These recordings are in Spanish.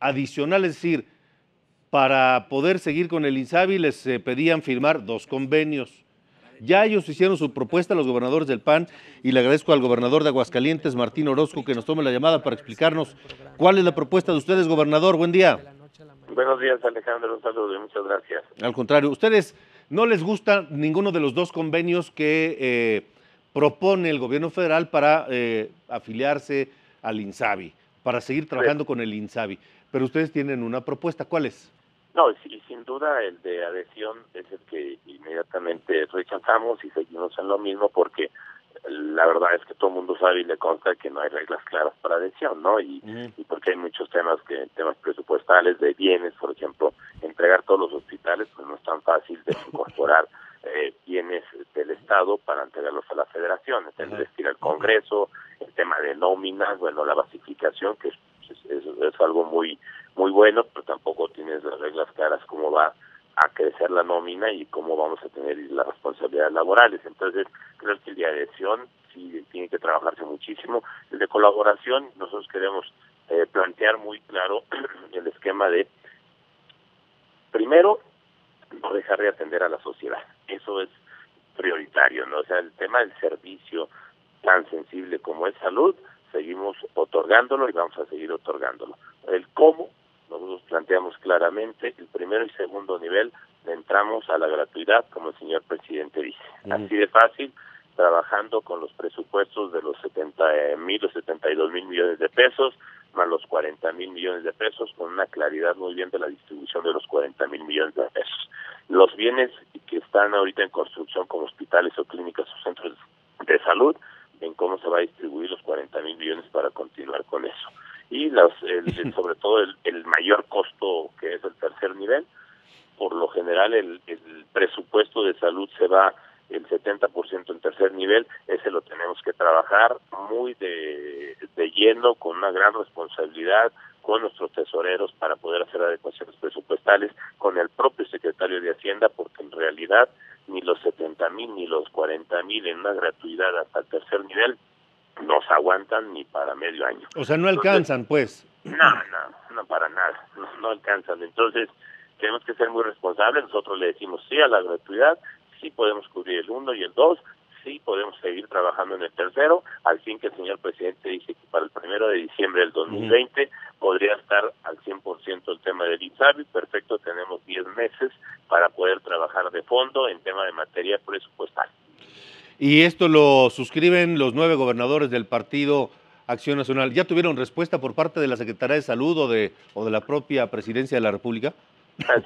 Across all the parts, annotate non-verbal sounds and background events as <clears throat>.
adicional, es decir, para poder seguir con el INSABI les eh, pedían firmar dos convenios. Ya ellos hicieron su propuesta, los gobernadores del PAN, y le agradezco al gobernador de Aguascalientes, Martín Orozco, que nos tome la llamada para explicarnos cuál es la propuesta de ustedes, gobernador. Buen día. Buenos días, Alejandro. Un saludo y muchas gracias. Al contrario, ¿ustedes no les gusta ninguno de los dos convenios que eh, propone el gobierno federal para eh, afiliarse al INSABI, para seguir trabajando con el INSABI? Pero ustedes tienen una propuesta. ¿Cuál es? No, sí, sin duda el de adhesión es el que inmediatamente rechazamos y seguimos en lo mismo porque la verdad es que todo el mundo sabe y le consta que no hay reglas claras para adhesión, ¿no? Y, y porque hay muchos temas que temas presupuestales de bienes, por ejemplo, entregar todos los hospitales, pues no es tan fácil de incorporar <laughs> eh, bienes del Estado para entregarlos a la Federación, es decir, al Congreso, el tema de nóminas, bueno, la basificación, que es, es, algo muy muy bueno, pero tampoco tienes las reglas claras cómo va a crecer la nómina y cómo vamos a tener las responsabilidades laborales. Entonces, creo que el de adhesión sí tiene que trabajarse muchísimo. El de colaboración, nosotros queremos eh, plantear muy claro <clears throat> el esquema de, primero, no dejar de atender a la sociedad. Eso es prioritario, ¿no? O sea, el tema del servicio tan sensible como es salud, seguimos otorgándolo y vamos a seguir otorgándolo. El cómo, nosotros planteamos claramente, el primero y segundo nivel, entramos a la gratuidad, como el señor presidente dice. Así de fácil, trabajando con los presupuestos de los 70 mil o 72 mil millones de pesos, más los 40 mil millones de pesos, con una claridad muy bien de la distribución de los 40 mil millones de pesos. Los bienes que están ahorita en construcción como hospitales o clínicas o centros de salud, en cómo se va a distribuir los 40 mil millones para continuar con eso. Y sobre todo el, el, mayor costo que es el tercer nivel, por lo general el, el presupuesto de salud se va el 70% en tercer nivel, ese lo tenemos que trabajar muy de, de lleno, con una gran responsabilidad, con nuestros tesoreros para poder hacer adecuaciones presupuestales, con el propio secretario de Hacienda, porque en realidad ni los 70 mil ni los 40 mil en una gratuidad hasta el tercer nivel nos aguantan ni para medio año. O sea, no alcanzan, pues. No, no, no para nada, no, alcanzan. Entonces, tenemos que ser muy responsables. Nosotros le decimos sí a la gratuidad, sí podemos cubrir el uno y el dos, sí podemos seguir trabajando en el tercero, al fin que el señor presidente dice que para el primero de diciembre del 2020 uh -huh. podría estar al 100% el tema del INSABI, perfecto, tenemos 10 meses para poder trabajar de fondo en tema de materia presupuestal. Y esto lo suscriben los nueve gobernadores del partido Acción Nacional. ¿Ya tuvieron respuesta por parte de la Secretaría de Salud o de, o de la propia Presidencia de la República?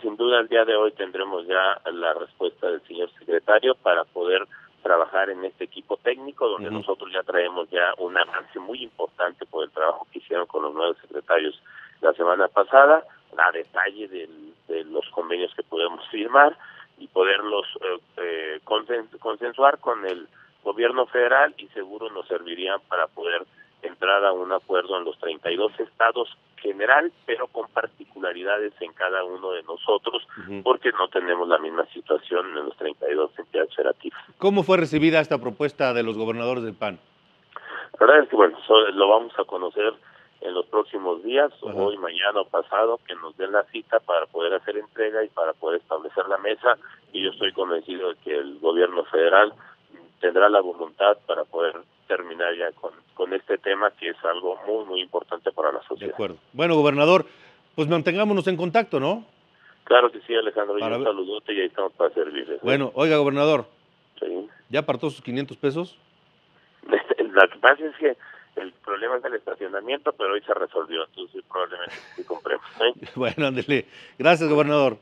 Sin duda, el día de hoy tendremos ya la respuesta del señor secretario para poder trabajar en este equipo técnico, donde uh -huh. nosotros ya traemos ya un avance muy importante por el trabajo que hicieron con los nuevos secretarios la semana pasada, a detalle del, de los convenios que podemos firmar y poderlos eh, eh, consen consensuar con el gobierno federal y seguro nos servirían para poder entrar a un acuerdo en los 32 estados general, pero con particularidades en cada uno de nosotros, uh -huh. porque no tenemos la misma situación en los 32 entidades federativas. ¿Cómo fue recibida esta propuesta de los gobernadores del PAN? La verdad es que, bueno, so, lo vamos a conocer en los próximos días, uh -huh. hoy, mañana o pasado, que nos den la cita para poder hacer entrega y para poder establecer la mesa, y yo estoy convencido de que el gobierno federal tendrá la voluntad para poder terminar ya con, con este tema que es algo muy, muy importante para la sociedad. De acuerdo. Bueno, gobernador, pues mantengámonos en contacto, ¿no? Claro que sí, Alejandro. Para... un saludote y ahí estamos para servirles. Bueno, oiga, gobernador. Sí. ¿Ya apartó sus 500 pesos? <laughs> Lo que pasa es que el problema es el estacionamiento, pero hoy se resolvió, entonces probablemente sí compremos. ¿eh? <laughs> bueno, ándele. Gracias, gobernador.